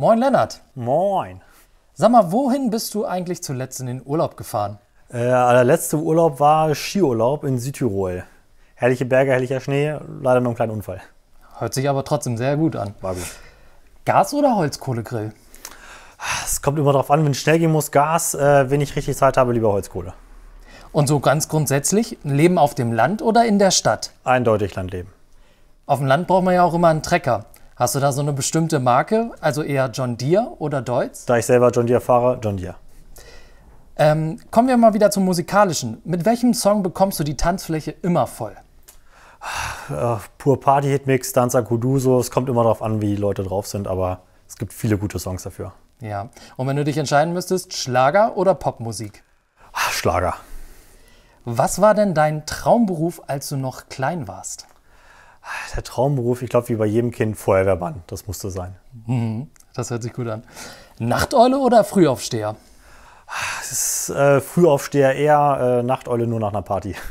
Moin Lennart. Moin. Sag mal, wohin bist du eigentlich zuletzt in den Urlaub gefahren? Äh, der letzte Urlaub war Skiurlaub in Südtirol. Herrliche Berge, herrlicher Schnee, leider nur ein kleiner Unfall. Hört sich aber trotzdem sehr gut an. War gut. Gas- oder Holzkohlegrill? Es kommt immer darauf an, wenn es schnell gehen muss, Gas, äh, wenn ich richtig Zeit habe, lieber Holzkohle. Und so ganz grundsätzlich, Leben auf dem Land oder in der Stadt? Eindeutig Landleben. Auf dem Land braucht man ja auch immer einen Trecker. Hast du da so eine bestimmte Marke, also eher John Deere oder Deutz? Da ich selber John Deere fahre, John Deere. Ähm, kommen wir mal wieder zum Musikalischen. Mit welchem Song bekommst du die Tanzfläche immer voll? Äh, pur Party-Hit-Mix, Danza Kuduso, es kommt immer darauf an, wie die Leute drauf sind, aber es gibt viele gute Songs dafür. Ja. Und wenn du dich entscheiden müsstest, Schlager oder Popmusik? Ah, Schlager. Was war denn dein Traumberuf, als du noch klein warst? Der Traumberuf, ich glaube, wie bei jedem Kind, Feuerwehrmann. Das musste sein. Das hört sich gut an. Nachteule oder Frühaufsteher? Es ist äh, Frühaufsteher eher, äh, Nachteule nur nach einer Party.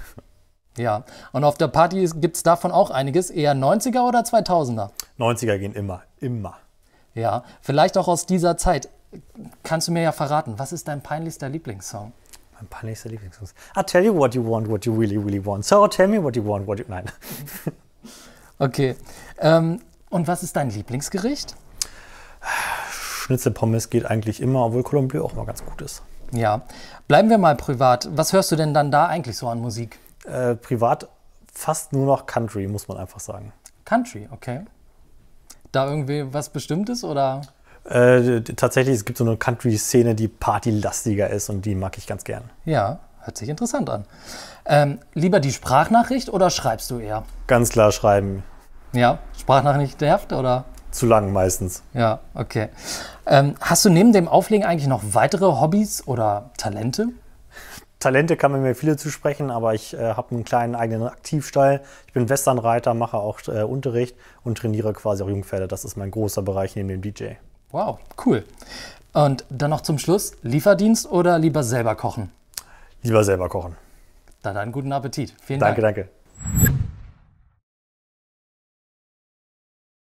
Ja. Und auf der Party gibt es davon auch einiges. Eher 90er oder 2000er? 90er gehen immer, immer. Ja. Vielleicht auch aus dieser Zeit. Kannst du mir ja verraten, was ist dein peinlichster Lieblingssong? Mein peinlichster Lieblingssong. I tell you what you want, what you really, really want. So tell me what you want, what you... Nein. Okay. Ähm, und was ist dein Lieblingsgericht? Schnitzel Pommes geht eigentlich immer, obwohl Cordon Bleu auch mal ganz gut ist. Ja. Bleiben wir mal privat. Was hörst du denn dann da eigentlich so an Musik? Äh, privat fast nur noch Country, muss man einfach sagen. Country, okay. Da irgendwie was Bestimmtes oder? Äh, tatsächlich, es gibt so eine Country-Szene, die partylastiger ist und die mag ich ganz gern. Ja, hört sich interessant an. Ähm, lieber die Sprachnachricht oder schreibst du eher? Ganz klar schreiben. Ja, Sprachnachricht nervt oder? Zu lang meistens. Ja, okay. Ähm, hast du neben dem Auflegen eigentlich noch weitere Hobbys oder Talente? Talente kann man mir viele zusprechen, aber ich äh, habe einen kleinen eigenen Aktivstall. Ich bin Westernreiter, mache auch äh, Unterricht und trainiere quasi auch Jungpferde. Das ist mein großer Bereich neben dem DJ. Wow, cool. Und dann noch zum Schluss, Lieferdienst oder lieber selber kochen? Lieber selber kochen. Dann einen guten Appetit. Vielen Danke, Dank. danke.